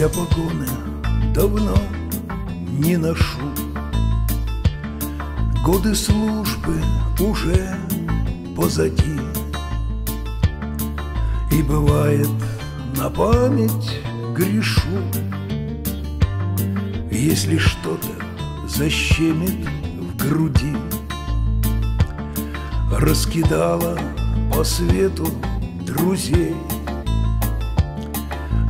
Я погоны давно не ношу. Годы службы уже позади. И бывает на память грешу. Если что-то защемит в груди. Раскидала по свету друзей.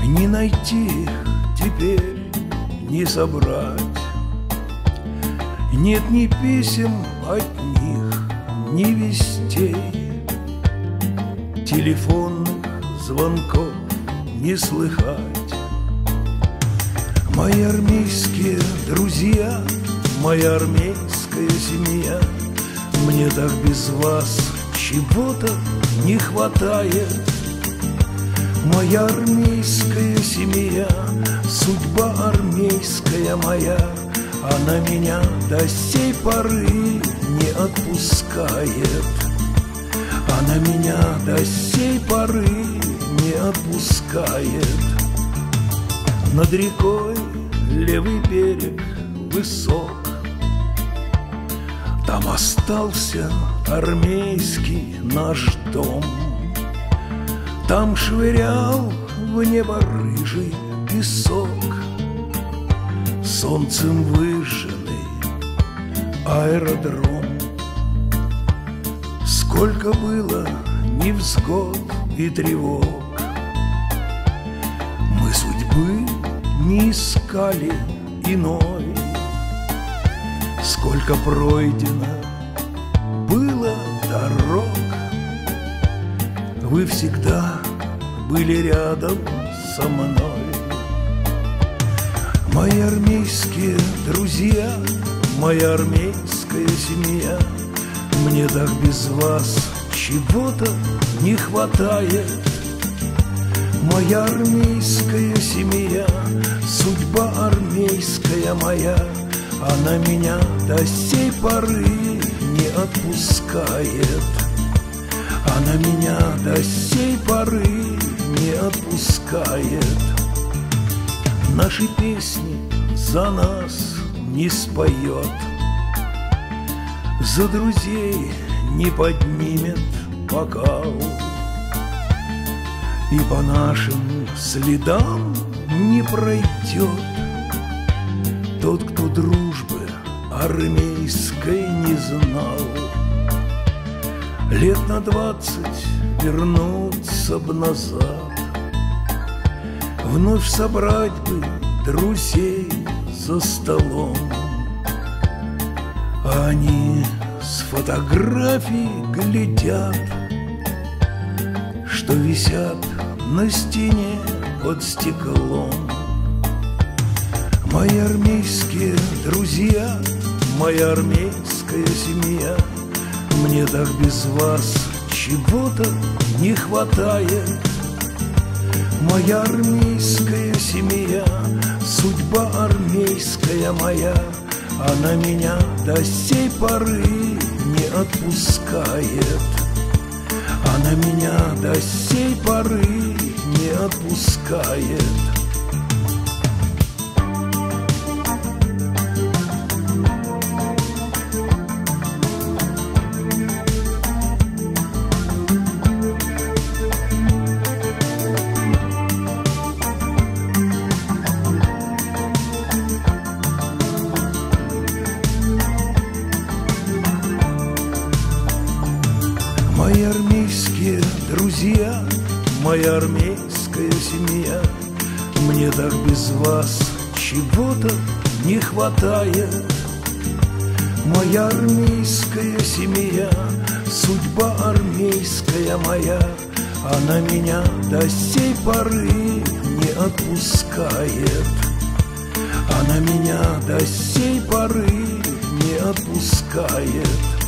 Не найти их теперь, не собрать. Нет ни писем от них, ни вестей. Телефонных звонков не слыхать. Мои армейские друзья, моя армейская семья. Мне так без вас чего-то не хватает Моя армейская семья, судьба армейская моя Она меня до сей поры не отпускает. Она меня до сей поры не отпускает. Над рекой левый берег высок. Там остался армейский наш дом Там швырял в небо рыжий песок. Солнцем выжженный аэродром. Сколько было невзгод и тревог. Мы судьбы не искали иной. Сколько пройдено было дорог. Вы всегда были рядом со мной. Мои армейские друзья, моя армейская семья Мне так без вас чего-то не хватает. Моя армейская семья, судьба армейская моя Она меня до сей поры не отпускает. Она меня до сей поры не отпускает. Наши песни за нас не споет За друзей не поднимет бокал. И по нашим следам не пройдет Тот, кто дружбы армейской не знал. Лет на двадцать вернуться б назад Вновь собрать бы друзей за столом. Они с фотографий глядят Что висят на стене под стеклом. Мои армейские друзья, моя армейская семья Мне так без вас чего-то не хватает Моя армейская семья, судьба армейская моя Она меня до сей поры не отпускает. Она меня до сей поры не отпускает друзья, моя армейская семья. Мне так без вас чего-то не хватает. Моя армейская семья, судьба армейская моя. Она меня до сей поры не отпускает. Она меня до сей поры не отпускает